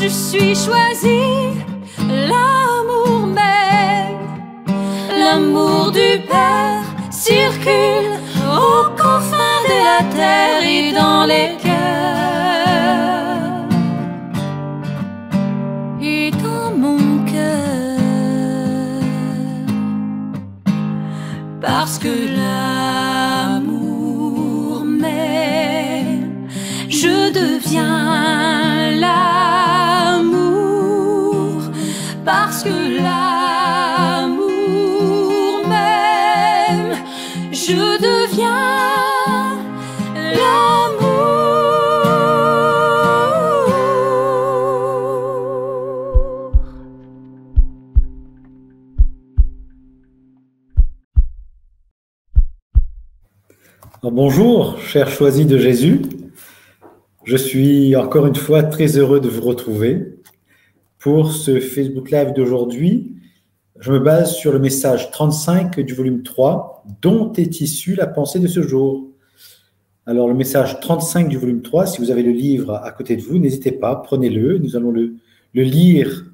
je suis choisi, l'amour même, l'amour du Père circule aux confins de la terre et dans les cœurs. Bonjour, chers choisis de Jésus. Je suis encore une fois très heureux de vous retrouver. Pour ce Facebook Live d'aujourd'hui, je me base sur le message 35 du volume 3, dont est issue la pensée de ce jour. Alors, le message 35 du volume 3, si vous avez le livre à côté de vous, n'hésitez pas, prenez-le. Nous allons le, lire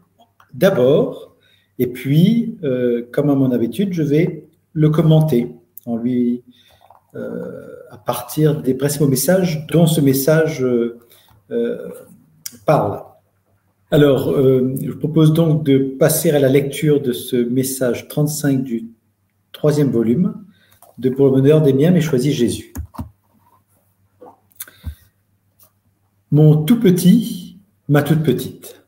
d'abord, et puis, euh, comme à mon habitude, je vais le commenter en lui à partir des principaux messages dont ce message euh, euh, parle. Alors, euh, je vous propose donc de passer à la lecture de ce message 35 du troisième volume de Pour le bonheur des miens, mais choisis Jésus. Mon tout petit, ma toute petite.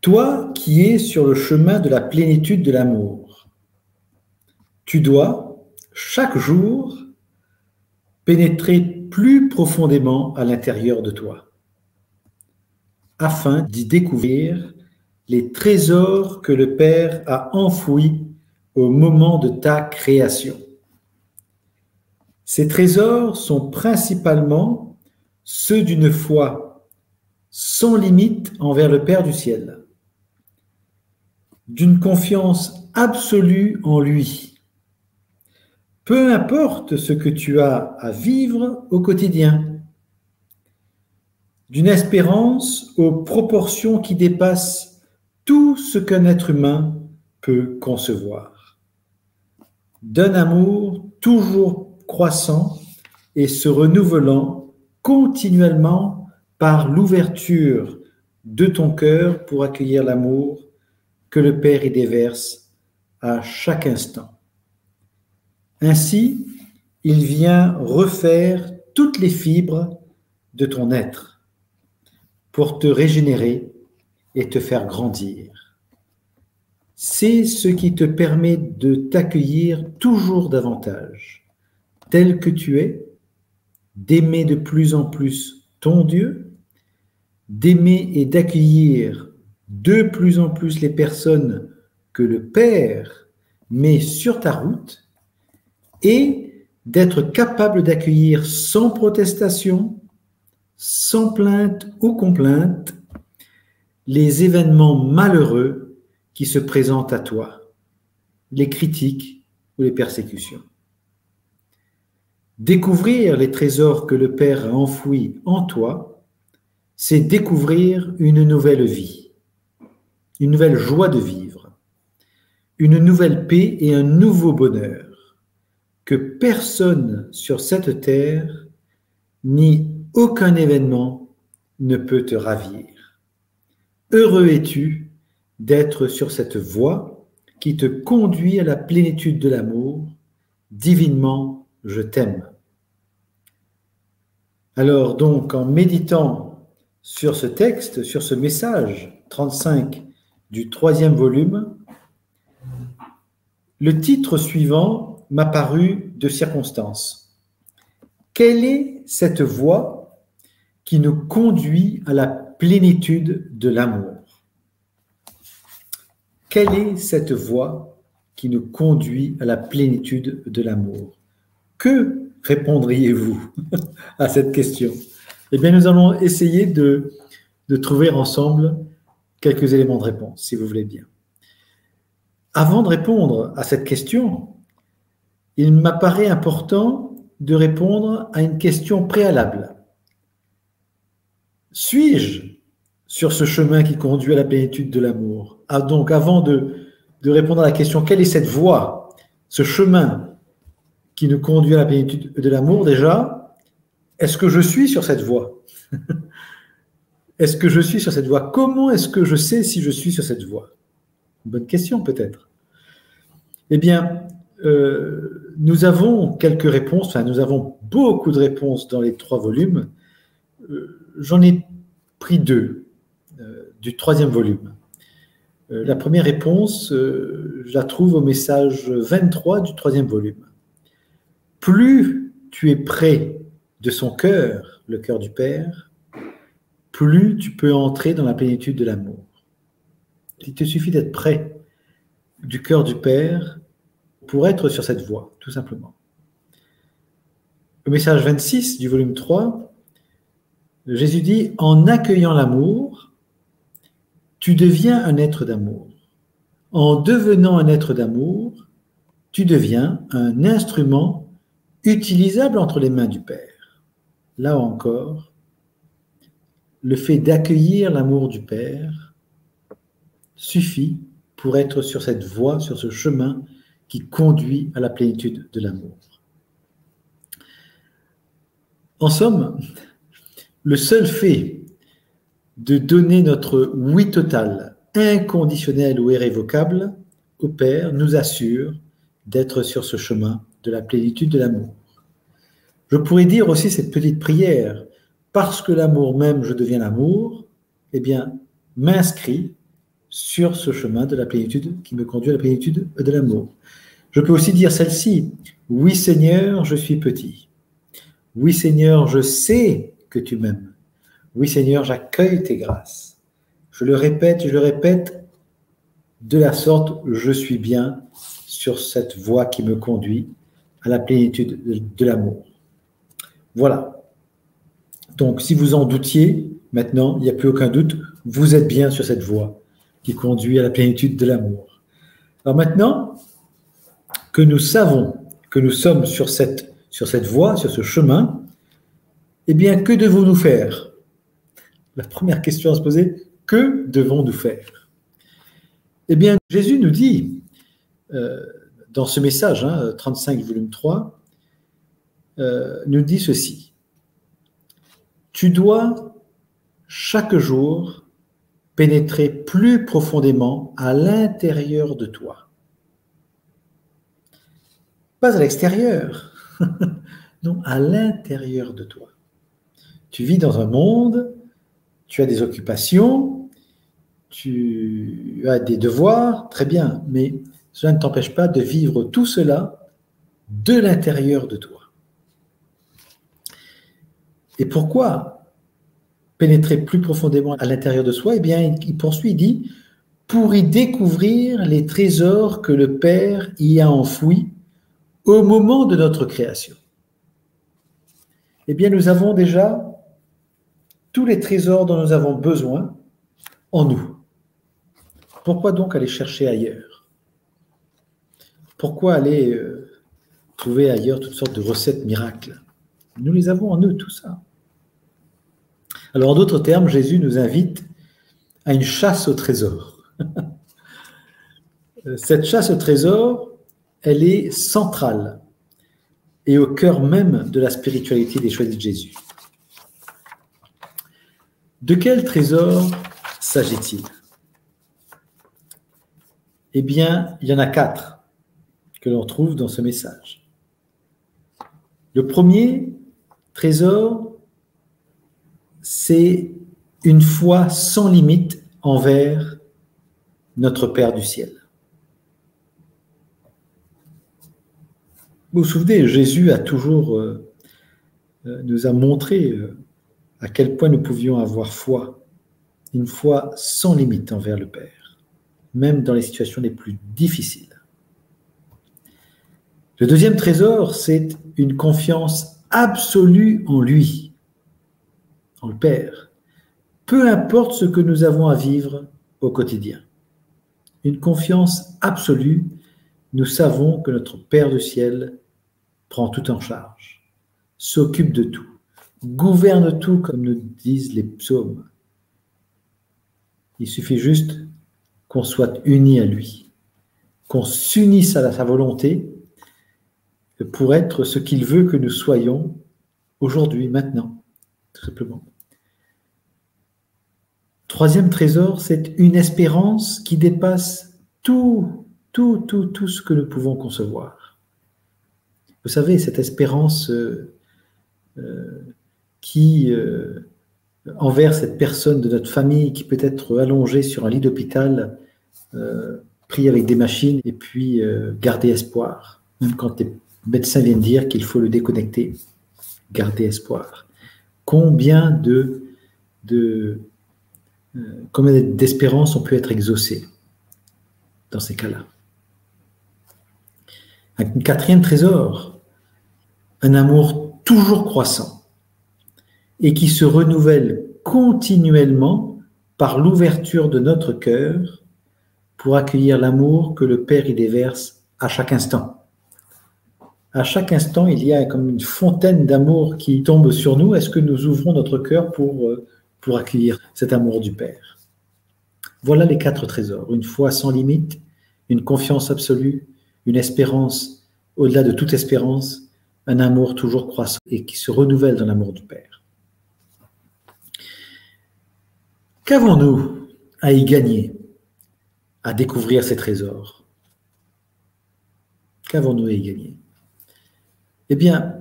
Toi qui es sur le chemin de la plénitude de l'amour, tu dois, chaque jour, pénétrer plus profondément à l'intérieur de toi, afin d'y découvrir les trésors que le Père a enfouis au moment de ta création. Ces trésors sont principalement ceux d'une foi sans limite envers le Père du ciel, d'une confiance absolue en lui, peu importe ce que tu as à vivre au quotidien, d'une espérance aux proportions qui dépassent tout ce qu'un être humain peut concevoir, d'un amour toujours croissant et se renouvelant continuellement par l'ouverture de ton cœur pour accueillir l'amour que le Père y déverse à chaque instant. Ainsi, il vient refaire toutes les fibres de ton être pour te régénérer et te faire grandir. C'est ce qui te permet de t'accueillir toujours davantage, tel que tu es, d'aimer de plus en plus ton Dieu, d'aimer et d'accueillir de plus en plus les personnes que le Père met sur ta route et d'être capable d'accueillir sans protestation, sans plainte ou complainte, les événements malheureux qui se présentent à toi, les critiques ou les persécutions. Découvrir les trésors que le Père a enfouis en toi, c'est découvrir une nouvelle vie, une nouvelle joie de vivre, une nouvelle paix et un nouveau bonheur personne sur cette terre, ni aucun événement ne peut te ravir. Heureux es-tu d'être sur cette voie qui te conduit à la plénitude de l'amour. Divinement, je t'aime. Alors donc, en méditant sur ce texte, sur ce message 35 du troisième volume, le titre suivant m'a paru de circonstance. Quelle est cette voie qui nous conduit à la plénitude de l'amour? Quelle est cette voie qui nous conduit à la plénitude de l'amour? Que répondriez-vous à cette question? Eh bien, nous allons essayer de, de trouver ensemble quelques éléments de réponse, si vous voulez bien. Avant de répondre à cette question, il m'apparaît important de répondre à une question préalable. suis-je sur ce chemin qui conduit à la plénitude de l'amour? Ah, Donc, avant de, de répondre à la question, quelle est cette voie, ce chemin qui nous conduit à la plénitude de l'amour, déjà, est-ce que je suis sur cette voie? Est-ce que je suis sur cette voie? Comment est-ce que je sais si je suis sur cette voie? Bonne question peut-être. Eh bien, euh, nous avons quelques réponses, enfin nous avons beaucoup de réponses dans les trois volumes. Euh, j'en ai pris deux euh, du troisième volume. la première réponse, je la trouve au message 23 du troisième volume. Plus tu es près de son cœur, le cœur du Père, plus tu peux entrer dans la plénitude de l'amour. Il te suffit d'être près du cœur du Père pour être sur cette voie, tout simplement. Au message 26 du volume 3, Jésus dit, en accueillant l'amour, tu deviens un être d'amour. En devenant un être d'amour, tu deviens un instrument utilisable entre les mains du Père. Là encore, le fait d'accueillir l'amour du Père suffit pour être sur cette voie, sur ce chemin qui conduit à la plénitude de l'amour. En somme, le seul fait de donner notre oui total, inconditionnel ou irrévocable au Père nous assure d'être sur ce chemin de la plénitude de l'amour. Je pourrais dire aussi cette petite prière, parce que l'amour même, je deviens l'amour, eh bien, m'inscrit sur ce chemin de la plénitude qui me conduit à la plénitude de l'amour. Je peux aussi dire celle-ci, oui Seigneur, je suis petit. Oui Seigneur, je sais que tu m'aimes. Oui Seigneur, j'accueille tes grâces. Je le répète, je le répète, de la sorte, je suis bien sur cette voie qui me conduit à la plénitude de, l'amour. Voilà. Donc, si vous en doutiez, maintenant, il n'y a plus aucun doute, vous êtes bien sur cette voie qui conduit à la plénitude de l'amour. Alors maintenant que nous savons que nous sommes sur cette, sur cette voie, sur ce chemin, eh bien, que devons-nous faire? La première question à se poser, que devons-nous faire? Eh bien, Jésus nous dit, euh, dans ce message, 35 hein, volume 3, euh, nous dit ceci. Tu dois chaque jour pénétrer plus profondément à l'intérieur de toi. Pas à l'extérieur, non, à l'intérieur de toi. Tu vis dans un monde, tu as des occupations, tu as des devoirs, très bien, mais cela ne t'empêche pas de vivre tout cela de l'intérieur de toi. Et pourquoi pénétrer plus profondément à l'intérieur de soi? Eh bien, il poursuit, il dit, pour y découvrir les trésors que le Père y a enfouis au moment de notre création. Eh bien, nous avons déjà tous les trésors dont nous avons besoin en nous. Pourquoi donc aller chercher ailleurs? Pourquoi aller euh, trouver ailleurs toutes sortes de recettes miracles? Nous les avons en nous, tout ça. Alors, en d'autres termes, Jésus nous invite à une chasse au trésor. Cette chasse au trésor, elle est centrale et au cœur même de la spiritualité des choisis de Jésus. De quel trésor s'agit-il? Eh bien, il y en a quatre que l'on trouve dans ce message. Le premier trésor, c'est une foi sans limite envers notre Père du ciel. Vous vous souvenez, Jésus a toujours euh, euh, nous a montré euh, à quel point nous pouvions avoir foi, une foi sans limite envers le Père, même dans les situations les plus difficiles. Le deuxième trésor, c'est une confiance absolue en lui, en le Père, peu importe ce que nous avons à vivre au quotidien. Une confiance absolue, nous savons que notre Père du ciel prend tout en charge, s'occupe de tout, gouverne tout comme nous disent les psaumes. Il suffit juste qu'on soit unis à lui, qu'on s'unisse à sa volonté pour être ce qu'il veut que nous soyons aujourd'hui, maintenant, tout simplement. Troisième trésor, c'est une espérance qui dépasse tout, tout, tout, tout ce que nous pouvons concevoir. Vous savez, cette espérance euh, euh, qui, euh, envers cette personne de notre famille qui peut être allongée sur un lit d'hôpital, pris avec des machines et puis garder espoir, même quand les médecins viennent dire qu'il faut le déconnecter, garder espoir. Combien de, de combien d'espérances ont pu être exaucées dans ces cas-là? Un quatrième trésor, un amour toujours croissant et qui se renouvelle continuellement par l'ouverture de notre cœur pour accueillir l'amour que le Père y déverse à chaque instant. À chaque instant, il y a comme une fontaine d'amour qui tombe sur nous. Est-ce que nous ouvrons notre cœur pour, euh, pour accueillir cet amour du Père? Voilà les quatre trésors. Une foi sans limite, une confiance absolue, une espérance au-delà de toute espérance, un amour toujours croissant et qui se renouvelle dans l'amour du Père. Qu'avons-nous à y gagner, à découvrir ces trésors? Qu'avons-nous à y gagner? Eh bien,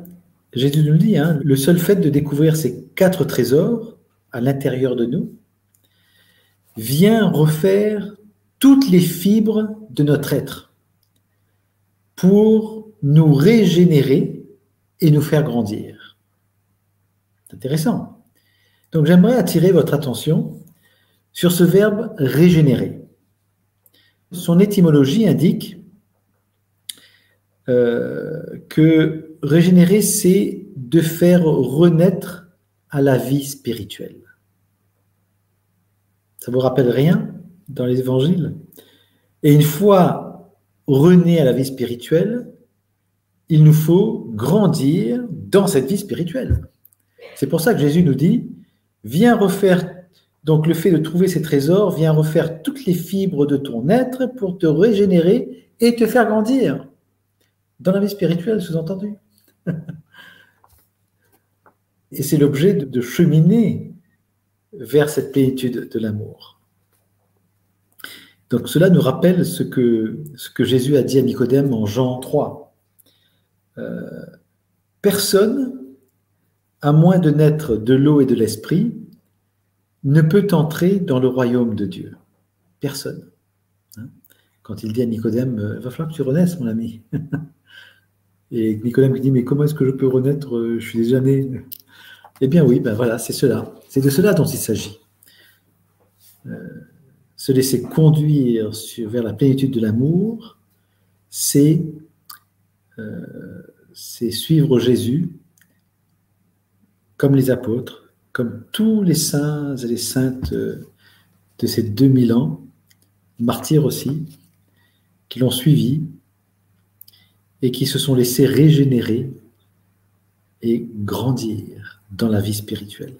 Jésus nous dit, hein, le seul fait de découvrir ces quatre trésors à l'intérieur de nous vient refaire toutes les fibres de notre être pour nous régénérer et nous faire grandir. C'est intéressant. Donc j'aimerais attirer votre attention sur ce verbe régénérer. Son étymologie indique euh, que régénérer, c'est de faire renaître à la vie spirituelle. Ça vous rappelle rien dans les évangiles? Et une fois rené à la vie spirituelle, il nous faut grandir dans cette vie spirituelle. C'est pour ça que Jésus nous dit, viens refaire, donc le fait de trouver ces trésors, viens refaire toutes les fibres de ton être pour te régénérer et te faire grandir. Dans la vie spirituelle, sous-entendu. et c'est l'objet de, cheminer vers cette plénitude de l'amour. Donc cela nous rappelle ce que, ce que Jésus a dit à Nicodème en Jean 3. Euh, personne, à moins de naître de l'eau et de l'esprit, ne peut entrer dans le royaume de Dieu. Personne. Hein? Quand il dit à Nicodème, euh, va falloir que tu renaisses, mon ami. Et Nicodème lui dit, mais comment est-ce que je peux renaître euh, Je suis déjà né? Eh bien oui, ben voilà, c'est cela. C'est de cela dont il s'agit. se laisser conduire vers la plénitude de l'amour, c'est c'est suivre Jésus comme les apôtres, comme tous les saints et les saintes de ces 2000 ans, martyrs aussi, qui l'ont suivi et qui se sont laissés régénérer et grandir dans la vie spirituelle.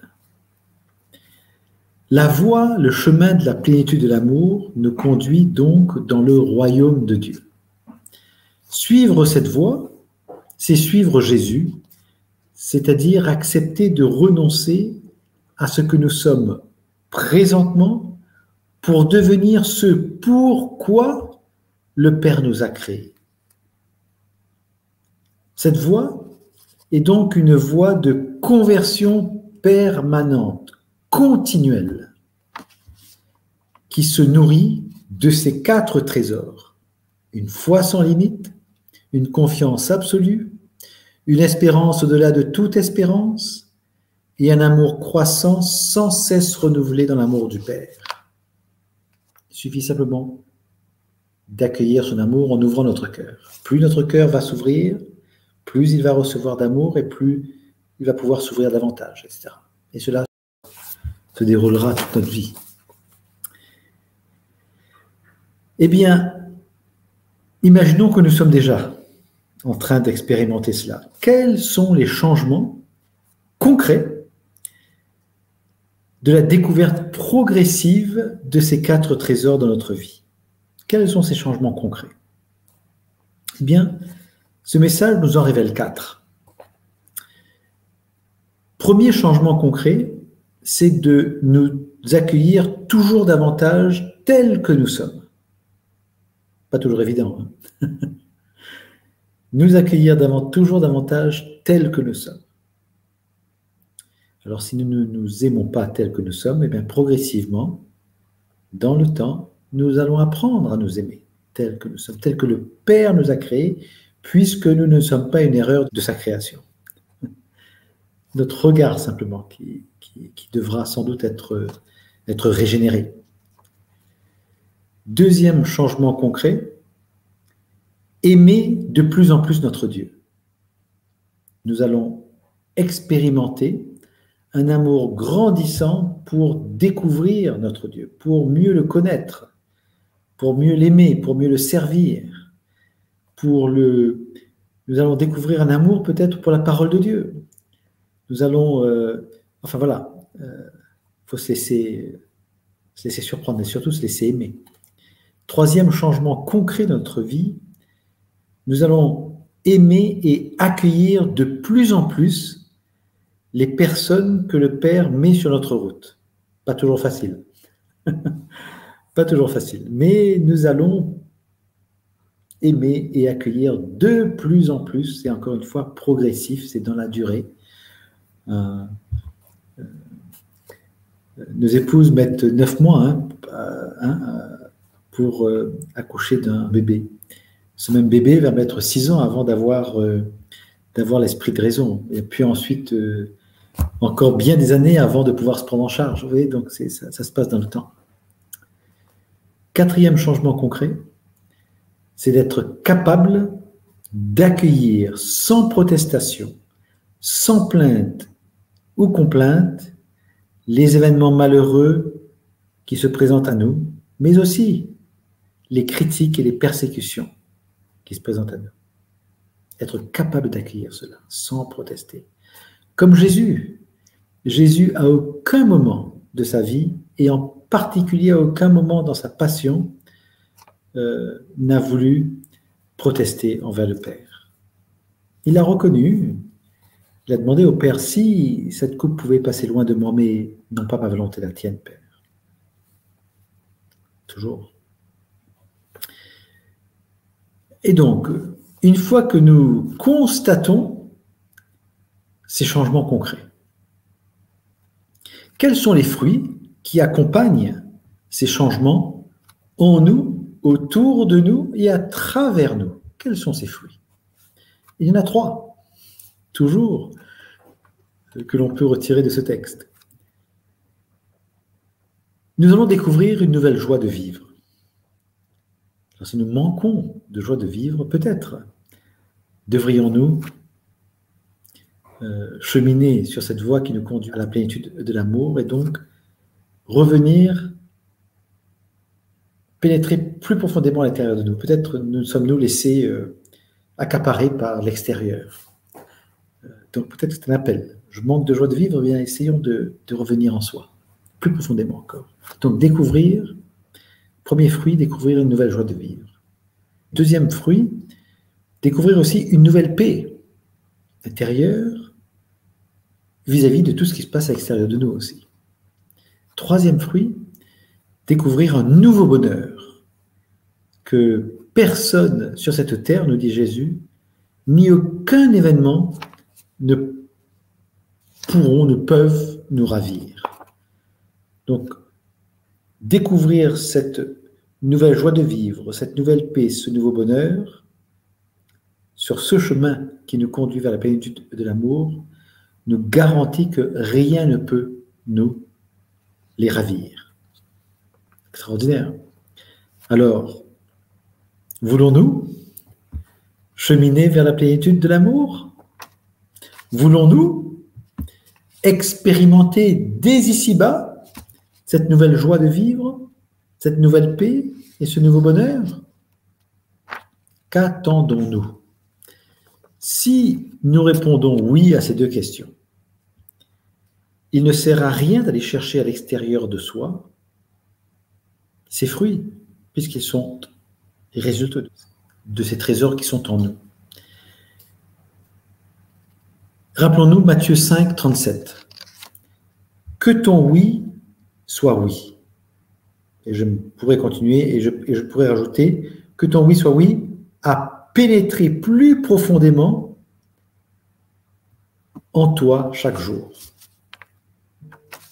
La voie, le chemin de la plénitude de l'amour nous conduit donc dans le royaume de Dieu. Suivre cette voie, c'est suivre Jésus, c'est-à-dire accepter de renoncer à ce que nous sommes présentement pour devenir ce pourquoi le Père nous a créés. Cette voie est donc une voie de conversion permanente, continuelle, qui se nourrit de ces quatre trésors. Une foi sans limite, une confiance absolue, une espérance au-delà de toute espérance et un amour croissant sans cesse renouvelé dans l'amour du Père. Il suffit simplement d'accueillir son amour en ouvrant notre cœur. Plus notre cœur va s'ouvrir, plus il va recevoir d'amour et plus il va pouvoir s'ouvrir davantage, etc. Et cela se déroulera toute notre vie. Eh bien, imaginons que nous sommes déjà en train d'expérimenter cela. Quels sont les changements concret de la découverte progressive de ces quatre trésors dans notre vie? Quels sont ces changements concrets? Eh bien, ce message nous en révèle quatre. Premier changement concret, c'est de nous accueillir toujours davantage tels que nous sommes. Pas toujours évident. Hein. nous accueillir toujours davantage tels que nous sommes. Alors si nous ne nous aimons pas tels que nous sommes, eh bien progressivement, dans le temps, nous allons apprendre à nous aimer tels que nous sommes, tels que le Père nous a créés, puisque nous ne sommes pas une erreur de sa création. Notre regard simplement qui, devra sans doute être régénéré. Deuxième changement concret, aimer de plus en plus notre Dieu. Nous allons expérimenter un amour grandissant pour découvrir notre Dieu, pour mieux le connaître, pour mieux l'aimer, pour mieux le servir, pour le... Nous allons découvrir un amour peut-être pour la parole de Dieu. Nous allons... Euh, enfin voilà, il euh, faut se laisser, se laisser surprendre et surtout se laisser aimer. Troisième changement concret de notre vie, nous allons aimer et accueillir de plus en plus les personnes que le Père met sur notre route. Pas toujours facile. Pas toujours facile. Mais nous allons aimer et accueillir de plus en plus, c'est encore une fois progressif, c'est dans la durée. Euh, euh, nos épouses mettent neuf mois hein, euh, hein, pour accoucher d'un bébé. Ce même bébé va mettre six ans avant d'avoir d'avoir l'esprit de raison. Et puis ensuite, encore bien des années avant de pouvoir se prendre en charge. Vous voyez, donc ça se passe dans le temps. Quatrième changement concret, c'est d'être capable d'accueillir sans protestation, sans plainte ou complainte les événements malheureux qui se présentent à nous, mais aussi les critiques et les persécutions se présentent à nous. Être capable d'accueillir cela sans protester. Comme Jésus. Jésus, à aucun moment de sa vie, et en particulier à aucun moment dans sa passion, euh, n'a voulu protester envers le Père. Il a reconnu, il a demandé au Père si cette coupe pouvait passer loin de moi, mais non pas ma volonté, la tienne, Père. Toujours. Et donc, une fois que nous constatons ces changements concrets. Quels sont les fruits qui accompagnent ces changements en nous, autour de nous et à travers nous? Quels sont ces fruits? Il y en a trois, toujours, que l'on peut retirer de ce texte. Nous allons découvrir une nouvelle joie de vivre. Si nous manquons de joie de vivre, peut-être devrions-nous euh, cheminer sur cette voie qui nous conduit à la plénitude de l'amour et donc revenir pénétrer plus profondément à l'intérieur de nous? Peut-être nous sommes-nous laissés euh, accaparer par l'extérieur. Euh, donc peut-être c'est un appel. Je manque de joie de vivre, bien essayons de, revenir en soi, plus profondément encore. Donc découvrir, premier fruit, découvrir une nouvelle joie de vivre. Deuxième fruit, découvrir aussi une nouvelle paix intérieure vis-à-vis de tout ce qui se passe à l'extérieur de nous aussi. Troisième fruit, découvrir un nouveau bonheur que personne sur cette terre, nous dit Jésus, ni aucun événement ne pourront, ne peuvent nous ravir. Donc, découvrir cette nouvelle joie de vivre, cette nouvelle paix, ce nouveau bonheur, sur ce chemin qui nous conduit vers la plénitude de l'amour, nous garantit que rien ne peut nous les ravir. Extraordinaire. Alors, voulons-nous cheminer vers la plénitude de l'amour? Voulons-nous expérimenter dès ici-bas cette nouvelle joie de vivre, cette nouvelle paix et ce nouveau bonheur? Qu'attendons-nous? Si nous répondons oui à ces deux questions, il ne sert à rien d'aller chercher à l'extérieur de soi ces fruits, puisqu'ils sont les résultats de ces trésors qui sont en nous. Rappelons-nous Matthieu 5, 37. Que ton oui soit oui. Et je pourrais continuer et je, pourrais rajouter que ton oui soit oui à pénétrer plus profondément en toi chaque jour.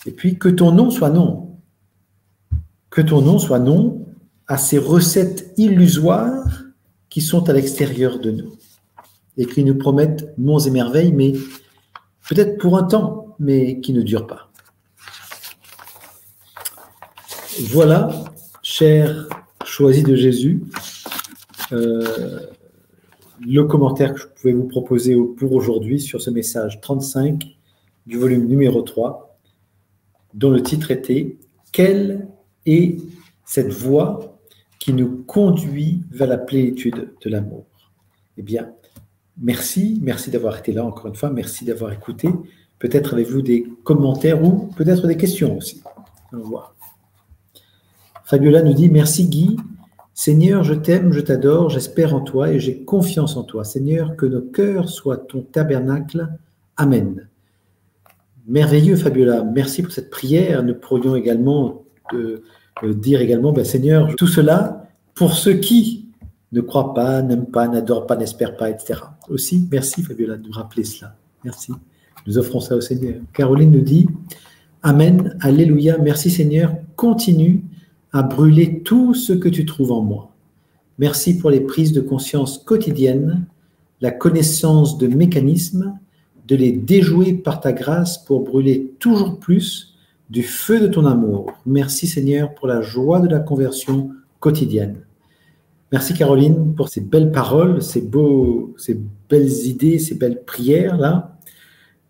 Et puis que ton nom soit non. Que ton nom soit non à ces recettes illusoires qui sont à l'extérieur de nous et qui nous promettent monts et merveilles, mais peut-être pour un temps, mais qui ne durent pas. Voilà, chers choisis de Jésus, euh, le commentaire que je pouvais vous proposer pour aujourd'hui sur ce message 35 du volume numéro 3, dont le titre était Quelle est cette voie qui nous conduit vers la plénitude de l'amour? Eh bien, merci, merci d'avoir été là encore une fois, merci d'avoir écouté. Peut-être avez-vous des commentaires ou peut-être des questions aussi. Allons voir. Fabiola nous dit Merci Guy. Seigneur, je t'aime, je t'adore, j'espère en toi et j'ai confiance en toi. Seigneur, que nos cœurs soient ton tabernacle. Amen. Merveilleux, Fabiola. Merci pour cette prière. Nous pourrions également euh, dire également, ben, Seigneur, tout cela pour ceux qui ne croient pas, n'aiment pas, n'adorent pas, n'espèrent pas, etc. Aussi, merci Fabiola de nous rappeler cela. Merci. Nous offrons ça au Seigneur. Caroline nous dit, Amen, Alléluia, merci Seigneur, continue à brûler tout ce que tu trouves en moi. Merci pour les prises de conscience quotidiennes, la connaissance de mécanismes, de les déjouer par ta grâce pour brûler toujours plus du feu de ton amour. Merci Seigneur pour la joie de la conversion quotidienne. Merci Caroline pour ces belles paroles, ces, beaux, ces belles idées, ces belles prières là.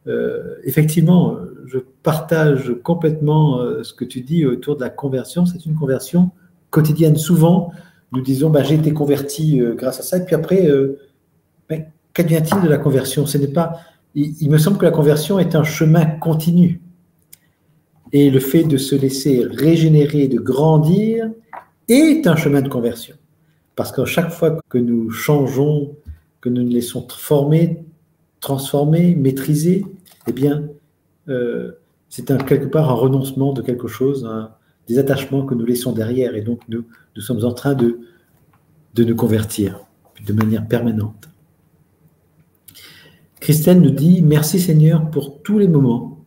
Euh, effectivement, je partage complètement euh, ce que tu dis autour de la conversion. C'est une conversion quotidienne. Souvent, nous disons, bah, j'ai été converti euh, grâce à ça. Et puis après, euh, qu'advient-il de la conversion? Ce n'est pas. Il, me semble que la conversion est un chemin continu. Et le fait de se laisser régénérer, de grandir, est un chemin de conversion. Parce qu'à chaque fois que nous changeons, que nous nous laissons former, transformer, maîtriser, eh bien, euh, c'est quelque part un renoncement de quelque chose, des attachements que nous laissons derrière. Et donc, nous, nous sommes en train de, de nous convertir de manière permanente. Christelle nous dit Merci Seigneur pour tous les moments,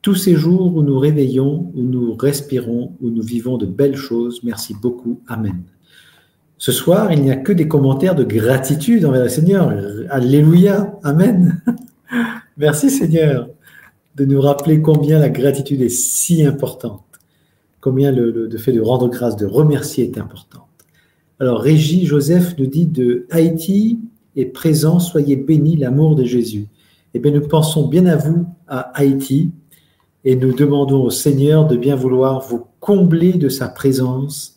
tous ces jours où nous réveillons, où nous respirons, où nous vivons de belles choses. Merci beaucoup. Amen. Ce soir, il n'y a que des commentaires de gratitude envers le Seigneur. Alléluia. Amen. Merci Seigneur de nous rappeler combien la gratitude est si importante, combien le, fait de rendre grâce, de remercier est important. Alors Régis Joseph nous dit de Haïti est présent, soyez bénis, l'amour de Jésus. Eh bien, nous pensons bien à vous à Haïti et nous demandons au Seigneur de bien vouloir vous combler de sa présence,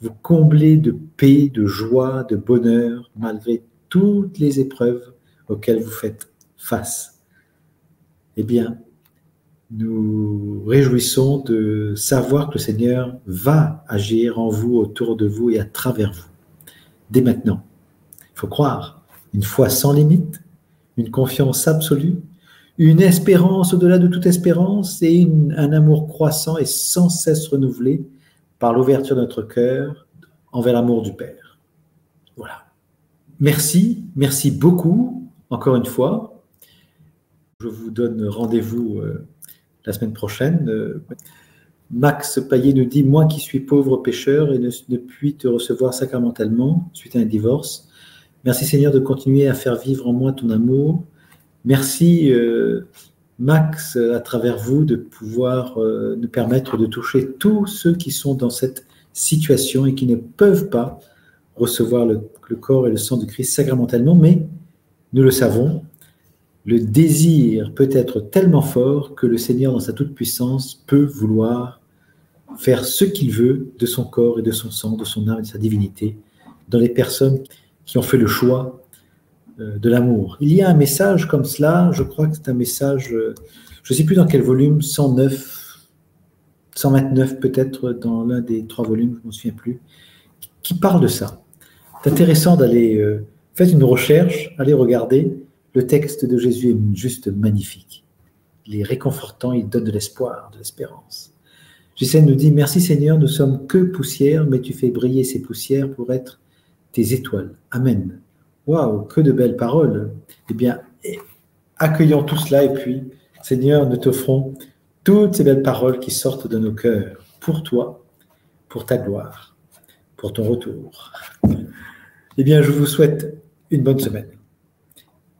vous combler de paix, de joie, de bonheur, malgré toutes les épreuves auxquelles vous faites face. Eh bien, nous réjouissons de savoir que le Seigneur va agir en vous, autour de vous et à travers vous, dès maintenant. Il faut croire, une foi sans limite, une confiance absolue, une espérance au-delà de toute espérance et un amour croissant et sans cesse renouvelé par l'ouverture de notre cœur envers l'amour du Père. Voilà. Merci, merci beaucoup, encore une fois. Je vous donne rendez-vous. Euh, la semaine prochaine. Euh, Max Payet nous dit Moi qui suis pauvre pécheur et ne, puis te recevoir sacramentellement suite à un divorce, merci Seigneur de continuer à faire vivre en moi ton amour. Merci euh, Max, à travers vous, de pouvoir euh, nous permettre de toucher tous ceux qui sont dans cette situation et qui ne peuvent pas recevoir le corps et le sang de Christ sacramentellement, mais nous le savons, le désir peut être tellement fort que le Seigneur, dans sa toute-puissance, peut vouloir faire ce qu'il veut de son corps et de son sang, de son âme et de sa divinité, dans les personnes qui ont fait le choix euh, de l'amour. Il y a un message comme cela, je crois que c'est un message, euh, je ne sais plus dans quel volume, 109, 129 peut-être, dans l'un des trois volumes, je ne m'en souviens plus, qui parle de ça. C'est intéressant d'aller, euh, faites une recherche, allez regarder, le texte de Jésus est juste magnifique. Il est réconfortant, il donne de l'espoir, de l'espérance. Jésus nous dit, merci Seigneur, nous sommes que poussière, mais tu fais briller ces poussières pour être tes étoiles. Amen. Waouh, que de belles paroles. Eh bien, accueillons tout cela et puis, Seigneur, nous t'offrons toutes ces belles paroles qui sortent de nos cœurs pour toi, pour ta gloire, pour ton retour. Eh bien, je vous souhaite une bonne semaine.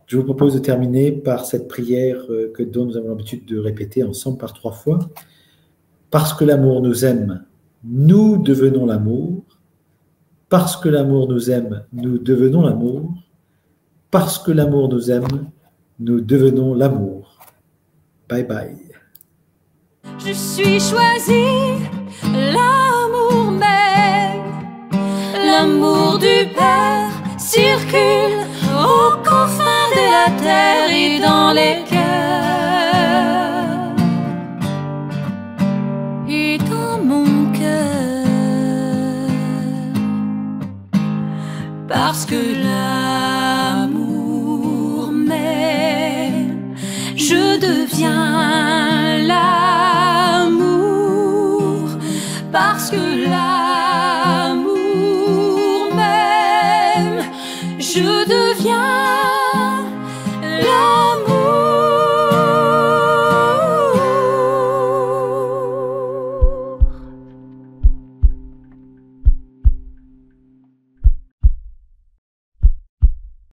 Je vous propose de terminer par cette prière euh, que dont nous avons l'habitude de répéter ensemble par trois fois. Parce que l'amour nous aime, nous devenons l'amour. Parce que l'amour nous aime, nous devenons l'amour. Parce que l'amour nous aime, nous devenons l'amour. Bye bye. Je suis choisi, l'amour même, l'amour du Père circule aux confins de la terre et dans les